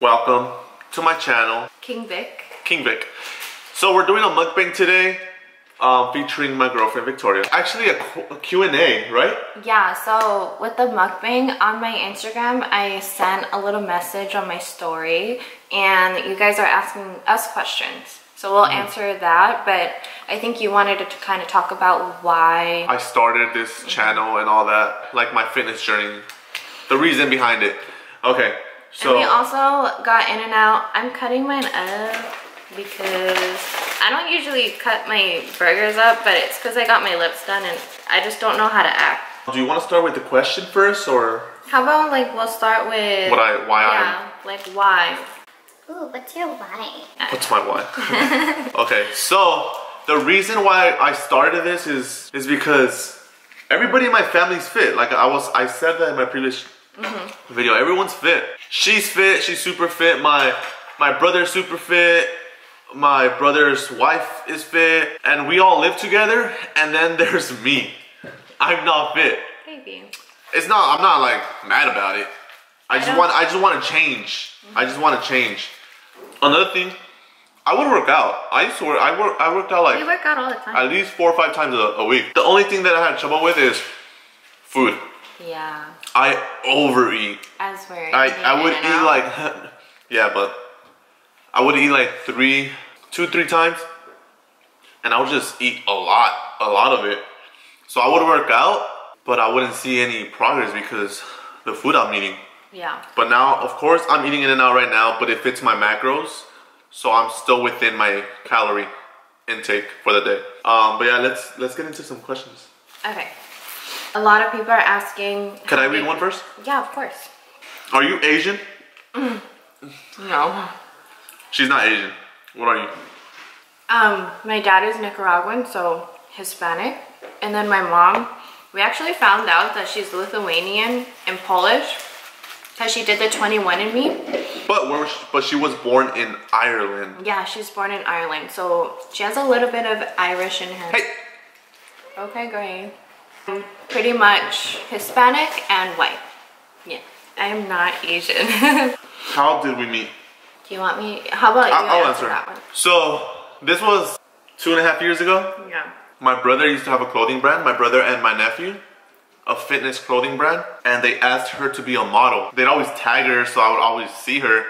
Welcome to my channel, King Vic. King Vic. So we're doing a mukbang today, um, featuring my girlfriend Victoria. Actually, a, Q&A, right? Yeah, so with the mukbang on my Instagram, I sent a little message on my story, and you guys are asking us questions. So we'll answer that, but I think you wanted to kind of talk about why. I started this channel and all that, like my fitness journey, the reason behind it. Okay, so and we also got In-N-Out. I'm cutting mine up because I don't usually cut my burgers up, but it's because I got my lips done and I just don't know how to act. do you want to start with the question first, or How about like we'll start with what I why yeah, like why? Ooh, what's your why? What's my why? okay, so the reason why I started this is is because everybody in my family's fit. Like I was, I said that in my previous Mm-hmm. video. Everyone's fit. She's fit. She's super fit. My my brother's super fit. My brother's wife is fit, and we all live together. And then there's me. I'm not fit. Baby. It's not. I'm not like mad about it. I just don't- want. I just want to change. I just mm-hmm. want to change. Another thing, I would work out. I used to work. I work. I worked out like. like work out all the time. at least four or five times a, a week. The only thing that I had trouble with is food. yeah. I overeat. As we're I I would eat out. like yeah, but I would eat like three, two, three times, and I would just eat a lot, a lot of it. So I would work out, but I wouldn't see any progress because the food I'm eating. Yeah. But now, of course, I'm eating In-N-Out right now, but it fits my macros, so I'm still within my calorie intake for the day. Um, but yeah, let's let's get into some questions. Okay. A lot of people are asking. Can I read one first? Yeah, of course. Are you Asian? No. She's not Asian. What are you? Um, my dad is Nicaraguan, so Hispanic, and then my mom. We actually found out that she's Lithuanian and Polish, because she did the 21 and me. But where was she, but she was born in Ireland. Yeah, she's born in Ireland, so she has a little bit of Irish in her. Hey, Okay, great. I'm pretty much Hispanic and white. Yeah, I am not Asian. how did we meet? Do you want me? How about you I'll answer, answer. that one? So this was two and a half years ago. Yeah. My brother used to have a clothing brand. My brother and my nephew, a fitness clothing brand, and they asked her to be a model. They'd always tag her, so I would always see her.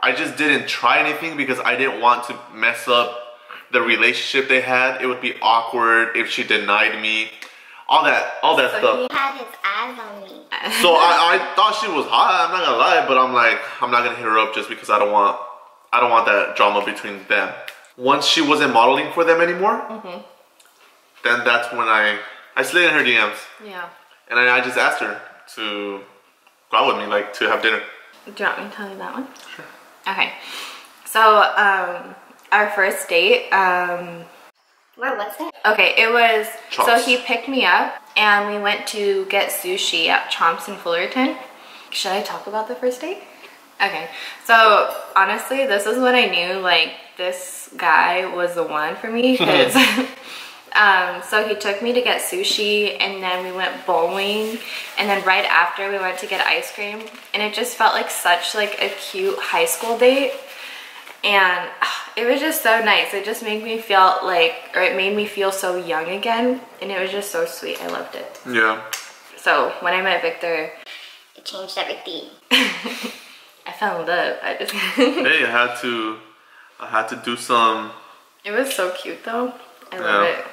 I just didn't try anything because I didn't want to mess up the relationship they had. It would be awkward if she denied me. All that, all that So stuff. he- had his eyes on me. So I, I thought she was hot. I'm not gonna lie, but I'm like, I'm not gonna hit her up just because I don't want, I don't want that drama between them. Once she wasn't modeling for them anymore, then that's when I, I slid in her DMs Yeah. and I, I just asked her to go out with me, like to have dinner. Do you want me to tell you that one? Sure. Okay. So, um, our first date, um, Where was it? okay, it was, so he picked me up and we went to get sushi at Chomps in Fullerton. Should I talk about the first date? Okay, so honestly, this is what I knew like this guy was the one for me because um, so he took me to get sushi and then we went bowling and then right after we went to get ice cream and it just felt like such like a cute high school date and it was just so nice. It just made me feel like, or it made me feel so young again and it was just so sweet. I loved it. Yeah. So when I met Victor, It changed everything. I fell in love. I just Hey, I had to, I had to do some. It was so cute though. I love it.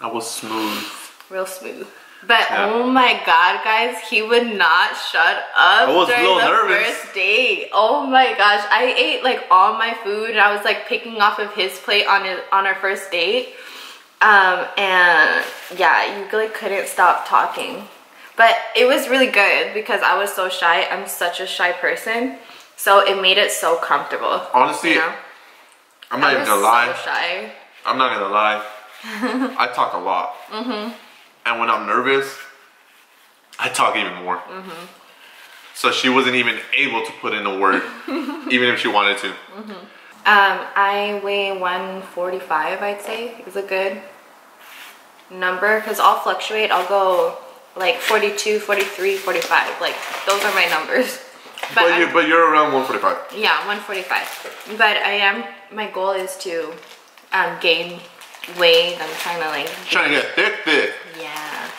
I was smooth. Real smooth. But Yeah. oh my god, guys, he would not shut up I was a during little the nervous. first date. Oh my gosh, I ate like all my food and I was like picking off of his plate on his on our first date. Um, and yeah, you like couldn't stop talking. But it was really good because I was so shy. I'm such a shy person, so it made it so comfortable. Honestly, you know? I'm not I even gonna lie. so shy. I'm not gonna lie. I talk a lot. Mm-hmm. And when I'm nervous, I talk even more. Mm-hmm. So she wasn't even able to put in a word, even if she wanted to. Um, I weigh 145, I'd say, is a good number because I'll fluctuate. I'll go like 42, 43, 45. Like, those are my numbers. But, But I'm- you're but you're around 145. yeah, 145. But I am. My goal is to um, gain weight. I'm trying to like. Trying to get thick, thick. Yeah.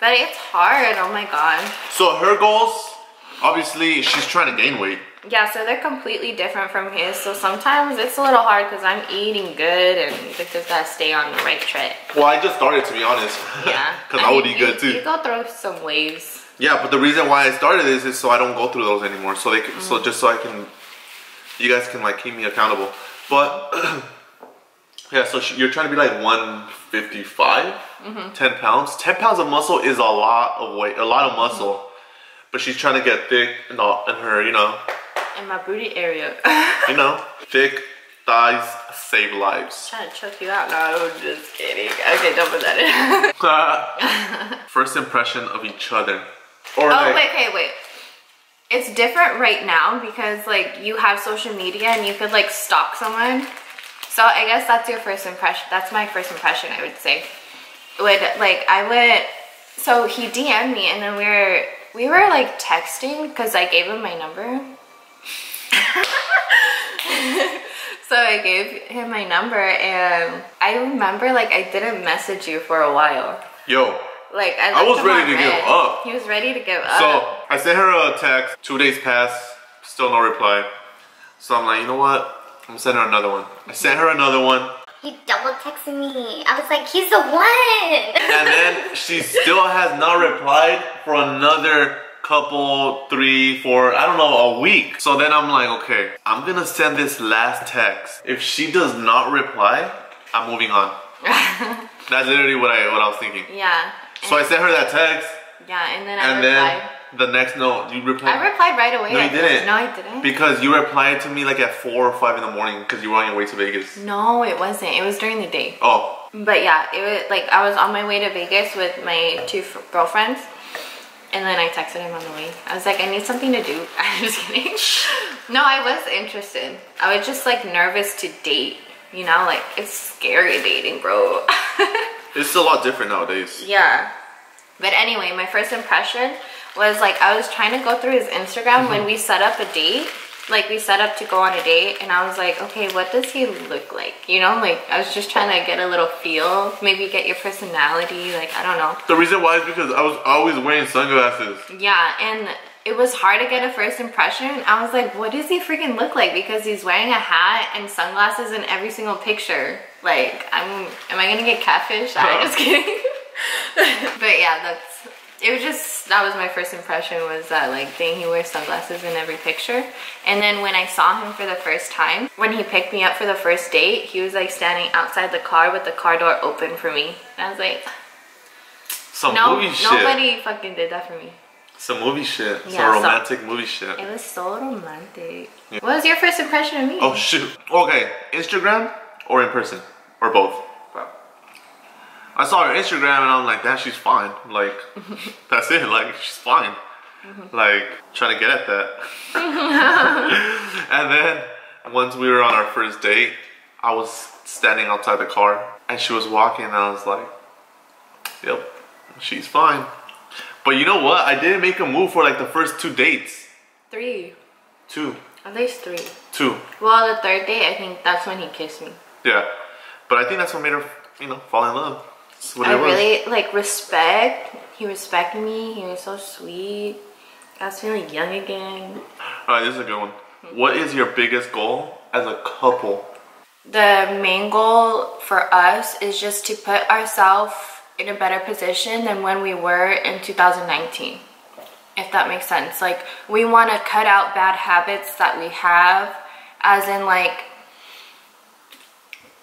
But it's hard. Oh my god. So her goals, obviously, she's trying to gain weight. Yeah, so they're completely different from his. So sometimes it's a little hard because I'm eating good and Victor's gotta stay on the right track. Well, I just started to be honest. Yeah. Because I, would mean, eat you- good too. You go through some waves. Yeah, but the reason why I started this is so I don't go through those anymore. So they, can, Mm. so just so I can, you guys can like keep me accountable. But yeah, so you're trying to be like 155, Mm-hmm. 10 pounds. 10 pounds of muscle is a lot of weight, a lot of muscle. But she's trying to get thick and all, and her, you know, In my booty area. you know, thick thighs save lives. trying to choke you out. No, I'm just kidding. Okay, don't put that in. First impression of each other. Or oh, like, wait, okay, wait. It's different right now because like you have social media and you could like stalk someone. So I guess that's your first impression. That's my first impression, I would say. Would like I would. So he DM'd me and then we were we were like texting because I gave him my number. so I gave him my number and I remember like I didn't message you for a while. yo, Like I, I was ready to give up. He was ready to give up. So I sent her a text. Two days passed, still no reply. So I'm like, you know what? I'm gonna her another one. I sent her another one, He double texted me. I was like, he's the one. and then she still has not replied for another couple, three, four, I don't know, a week. So then I'm like, okay, I'm gonna send this last text. If she does not reply, I'm moving on. That's literally what I what I was thinking. yeah. So I sent her that text, Yeah, and then I and replied. then the next note you replied. I replied right away. No, you I didn't. No, I didn't. Because you replied to me like at four or five in the morning because you were on your way to Vegas. no, it wasn't. It was during the day. Oh, But yeah, it was like I was on my way to Vegas with my two f- girlfriends, and then I texted him on the way. I was like, I need something to do. I'm just kidding. no, I was interested. I was just like nervous to date. You know, like it's scary dating, bro. it's a lot different nowadays. Yeah. But anyway, my first impression was like I was trying to go through his Instagram when mm-hmm. we set up a date. Like we set up to go on a date and I was like, okay, what does he look like? You know, like I was just trying to get a little feel, maybe get your personality, like I don't know. The reason why is because I was always wearing sunglasses. Yeah, and it was hard to get a first impression. I was like, what does he freaking look like? Because he's wearing a hat and sunglasses in every single picture. Like, I'm, am I gonna get catfish? I'm just kidding. but yeah, that's, it was just, that was my first impression was that like, dang, he wears sunglasses in every picture. And then when I saw him for the first time, when he picked me up for the first date, he was like standing outside the car with the car door open for me. And I was like, Some no, movie shit. nobody fucking did that for me. Some movie shit. Yeah, Some so- romantic movie shit. It was so romantic. What was your first impression of me? Oh shoot. Okay, Instagram or in person or both. I saw her Instagram and I'm like, that she's fine. Like, that's it. Like, she's fine. Mm-hmm. Like, trying to get at that. and then once we were on our first date, I was standing outside the car and she was walking and I was like, yep, she's fine. But you know what? I didn't make a move for like the first two dates. Three. Two. At least three. Two. Well, the third date, I think that's when he kissed me. Yeah. But I think that's what made her, you know, fall in love. I really like respect. He respected me. He was so sweet. I was feeling young again. Alright, this is a good one. What is your biggest goal as a couple? The main goal for us is just to put ourselves in a better position than when we were in 2019. If that makes sense. Like, we want to cut out bad habits that we have, as in, like,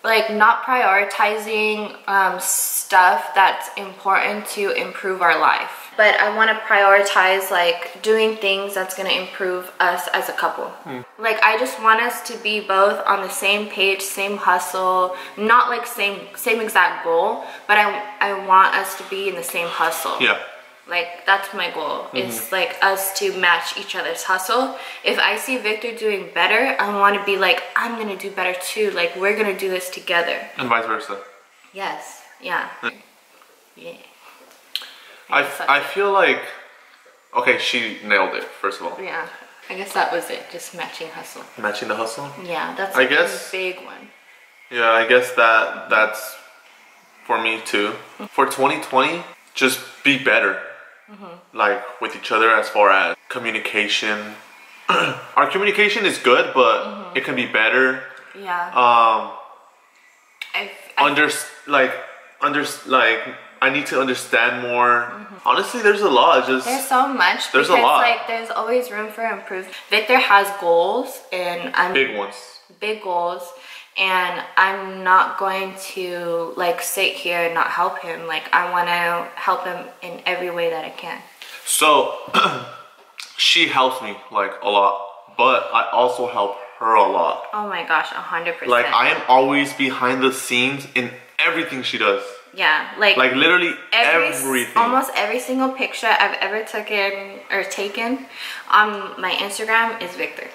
like not prioritizing um, stuff that's important to improve our life. But i want to prioritize like doing things that's going to improve us as a couple. Like i just want us to be both on the same page same hustle not like same same exact goal but i i want us to be in the same hustle. Yeah. Like that's my goal. Mm-hmm. It's like us to match each other's hustle. If I see Victor doing better, I want to be like I'm gonna do better too. Like we're gonna do this together. And vice versa. Yes. Yeah. Mm. Yeah. I, I feel like, okay, she nailed it, first of all. Yeah. I guess that was it. Just matching hustle. Matching the hustle. Yeah, that's I guess- a big one. Yeah, I guess that that's for me too. Mm. For 2020, just be better. Mm-hmm. Like with each other as far as communication. Our communication is good, but mm-hmm. it can be better. Yeah. Um, I, I, under like under like I need to understand more. Mm-hmm. Honestly, there's a lot. Just there's so much. There's a lot. Like, there's always room for improvement. Victor has goals, and I'm big ones. big goals and I'm not going to like sit here and not help him. Like I want to help him in every way that I can. So she helps me like a lot, but I also help her a lot. Oh my gosh, a hundred percent. Like I am always behind the scenes in everything she does. yeah, like Like literally every, everything. almost every single picture I've ever taken or taken on my Instagram is Victor.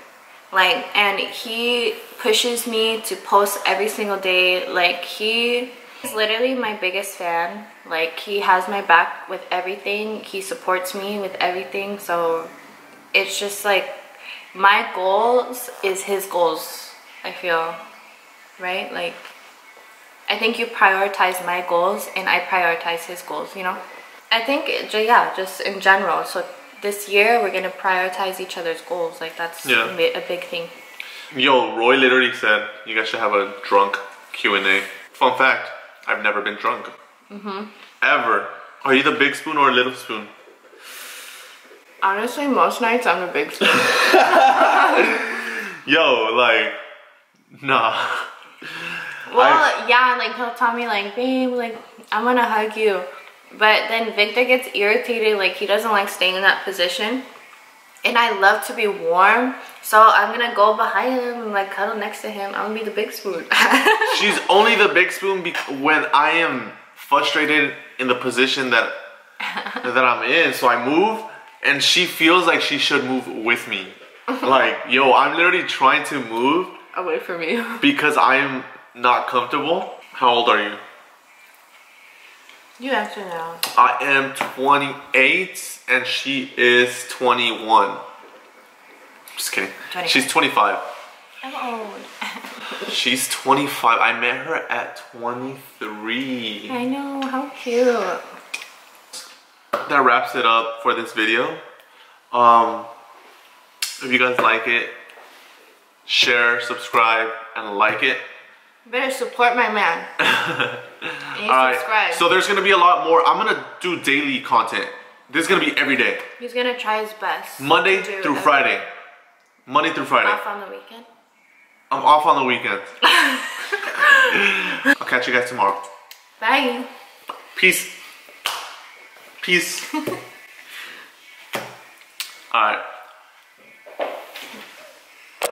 Like, and he pushes me to post every single day. Like, he is literally my biggest fan. Like, he has my back with everything. He supports me with everything. So, it's just like my goals is his goals. I feel, right? Like, I think you prioritize my goals and I prioritize his goals, you know? I think, yeah, just in general. So this year we're gonna prioritize each other's goals. Like that's Yeah. a big thing. Yo, Roy literally said you guys should have a drunk Q and A. Fun fact: I've never been drunk. Mm-hmm. Ever. Are you the big spoon or a little spoon? Honestly, most nights I'm a big spoon. Yo, like, nah. well, yeah, like he'll tell me like, babe, like I'm gonna hug you. But then Victor gets irritated, like he doesn't like staying in that position. And I love to be warm, so I'm gonna go behind him and like cuddle next to him. I'm gonna be the big spoon. She's only the big spoon when I am frustrated in the position that that I'm in. So I move, and she feels like she should move with me. Like, yo, I'm literally trying to move Away from you. because I'm not comfortable. How old are you? You answer now. I am 28 and she is 21. Just kidding. 25. She's 25. I'm old. She's 25. I met her at 23. I know, how cute. That wraps it up for this video. Um, if you guys like it, share, subscribe, and like it. Better support my man. All right. subscribe. So there's gonna be a lot more. I'm gonna do daily content. This is gonna be every day, He's gonna try his best. Monday through. Friday. Monday through Friday. Off on the weekend. I'm off on the weekend. I'll catch you guys tomorrow. Bye. Peace. Peace. All right.